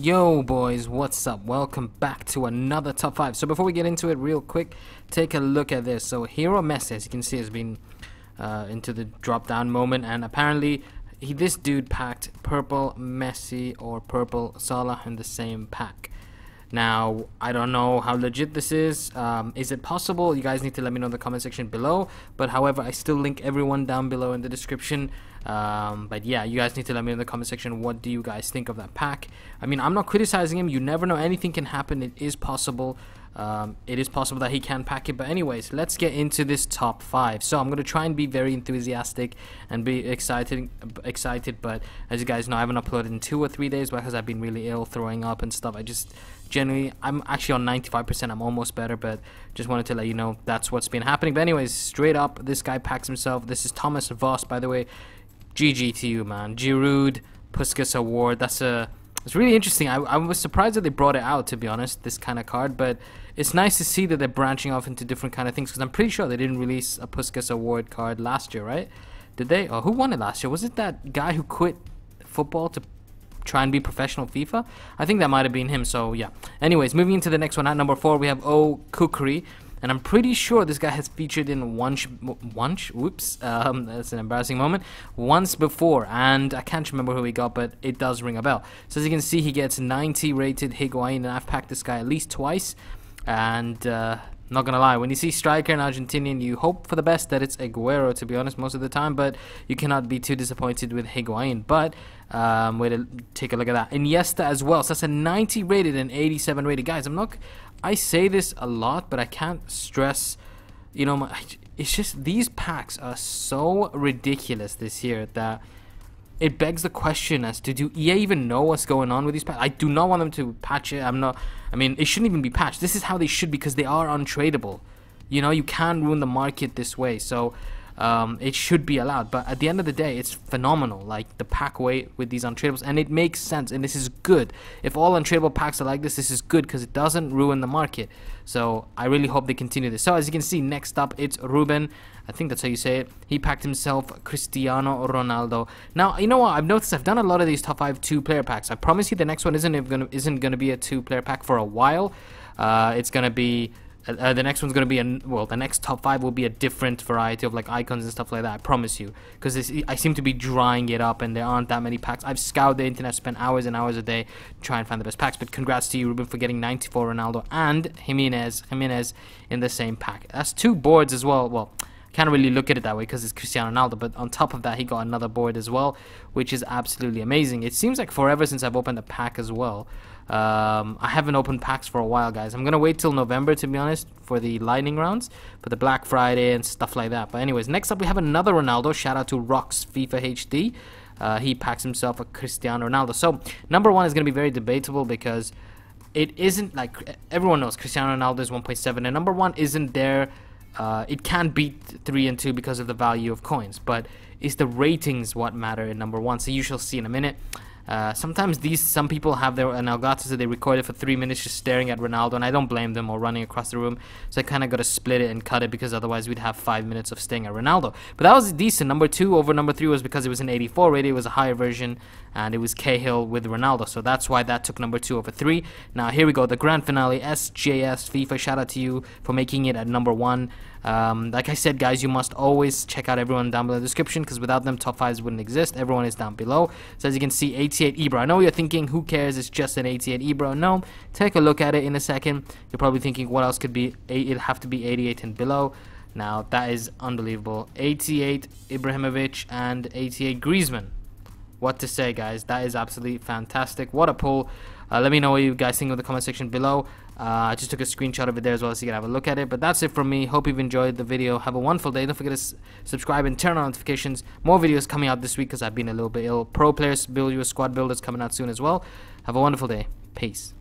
Yo, boys, what's up? Welcome back to another top five. So before we get into it, real quick, take a look at this. So Hero Messi, as you can see, has been uh, into the drop down moment, and apparently he this dude packed purple Messi or purple Salah in the same pack. Now, I don't know how legit this is. Um, is it possible? You guys need to let me know in the comment section below. But however, I still link everyone down below in the description. Um, but yeah, you guys need to let me know in the comment section what do you guys think of that pack. I mean, I'm not criticizing him. You never know. Anything can happen. It is possible. Um, it is possible that he can pack it. But anyways, let's get into this top five. So I'm gonna try and be very enthusiastic and be excited, excited. But as you guys know, I haven't uploaded in two or three days because I've been really ill, throwing up and stuff. I just generally, I'm actually on 95%. I'm almost better, but just wanted to let you know that's what's been happening. But anyways, straight up, this guy packs himself. This is Thomas Vos, by the way. GG to you, man. Giroud Puskas Award. That's a it's really interesting. I, I was surprised that they brought it out, to be honest, this kind of card. But it's nice to see that they're branching off into different kind of things. Because I'm pretty sure they didn't release a Puskas Award card last year, right? Did they? Oh, who won it last year? Was it that guy who quit football to try and be professional FIFA? I think that might have been him. So yeah. Anyways, moving into the next one. At number four, we have O Kukri and I'm pretty sure this guy has featured in once, once, whoops, um, that's an embarrassing moment, once before, and I can't remember who he got, but it does ring a bell. So as you can see, he gets 90 rated Higuain, and I've packed this guy at least twice, and uh, not gonna lie, when you see striker and Argentinian, you hope for the best that it's Aguero, to be honest, most of the time, but you cannot be too disappointed with Higuain. But, um, wait take a look at that. Iniesta as well, so that's a 90 rated and 87 rated. Guys, I'm not, I say this a lot, but I can't stress, you know, my, it's just these packs are so ridiculous this year that it begs the question as to do EA even know what's going on with these packs? I do not want them to patch it. I'm not. I mean, it shouldn't even be patched. This is how they should because they are untradeable. You know, you can ruin the market this way. So um, it should be allowed. But at the end of the day, it's phenomenal. Like the pack weight with these untradables, and it makes sense. And this is good. If all untradable packs are like this, this is good because it doesn't ruin the market. So I really hope they continue this. So as you can see, next up it's Ruben. I think that's how you say it. He packed himself Cristiano Ronaldo. Now you know what? I've noticed I've done a lot of these top five two player packs. I promise you, the next one isn't gonna isn't gonna be a two player pack for a while. Uh, it's gonna be uh, uh, the next one's to be a well the next top five will be a different variety of like icons and stuff like that i promise you because i seem to be drying it up and there aren't that many packs i've scoured the internet spent hours and hours a day trying to find the best packs but congrats to you ruben for getting 94 ronaldo and jimenez jimenez in the same pack that's two boards as well well I can't really look at it that way because it's Cristiano Ronaldo. But on top of that, he got another board as well, which is absolutely amazing. It seems like forever since I've opened a pack as well. Um, I haven't opened packs for a while, guys. I'm gonna wait till November to be honest for the lightning rounds, for the Black Friday and stuff like that. But anyways, next up we have another Ronaldo. Shout out to Rocks FIFA HD. Uh, he packs himself a Cristiano Ronaldo. So number one is gonna be very debatable because it isn't like everyone knows Cristiano Ronaldo is 1.7 and number one isn't there uh, it can beat 3 and 2 because of the value of coins, but it's the ratings what matter in number 1, so you shall see in a minute. Uh, sometimes these some people have their an Elgato so they record it for three minutes just staring at Ronaldo, and I don't blame them or running across the room. So I kind of got to split it and cut it because otherwise we'd have five minutes of staring at Ronaldo. But that was decent. Number two over number three was because it was an 84 rated. It was a higher version, and it was Cahill with Ronaldo. So that's why that took number two over three. Now here we go, the grand finale. SJS FIFA. Shout out to you for making it at number one. Um, like I said, guys, you must always check out everyone down below in the description because without them, top fives wouldn't exist. Everyone is down below. So as you can see, 88 Ibra. I know you're thinking, who cares? It's just an 88 Ibra. No, take a look at it in a second. You're probably thinking, what else could be? It'd have to be 88 and below. Now, that is unbelievable. 88 Ibrahimovic and 88 Griezmann. What to say, guys? That is absolutely fantastic. What a pull. Uh, let me know what you guys think in the comment section below. Uh, I just took a screenshot of it there as well so you can have a look at it. But that's it from me. Hope you've enjoyed the video. Have a wonderful day. Don't forget to subscribe and turn on notifications. More videos coming out this week because I've been a little bit ill. Pro players, build your squad builders coming out soon as well. Have a wonderful day. Peace.